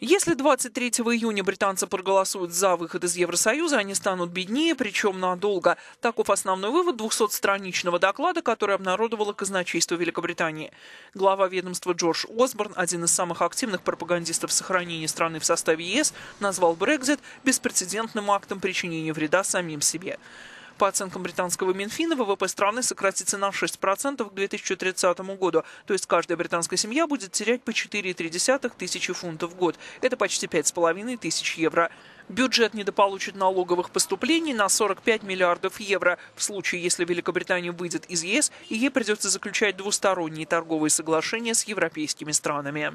Если 23 июня британцы проголосуют за выход из Евросоюза, они станут беднее, причем надолго. Таков основной вывод 200-страничного доклада, который обнародовало казначейство Великобритании. Глава ведомства Джордж Осборн, один из самых активных пропагандистов сохранения страны в составе ЕС, назвал Брекзит беспрецедентным актом причинения вреда самим себе. По оценкам британского Минфина, ВВП страны сократится на 6% к 2030 году. То есть каждая британская семья будет терять по 4,3 тысячи фунтов в год. Это почти 5,5 тысяч евро. Бюджет недополучит налоговых поступлений на 45 миллиардов евро в случае, если Великобритания выйдет из ЕС и ей придется заключать двусторонние торговые соглашения с европейскими странами.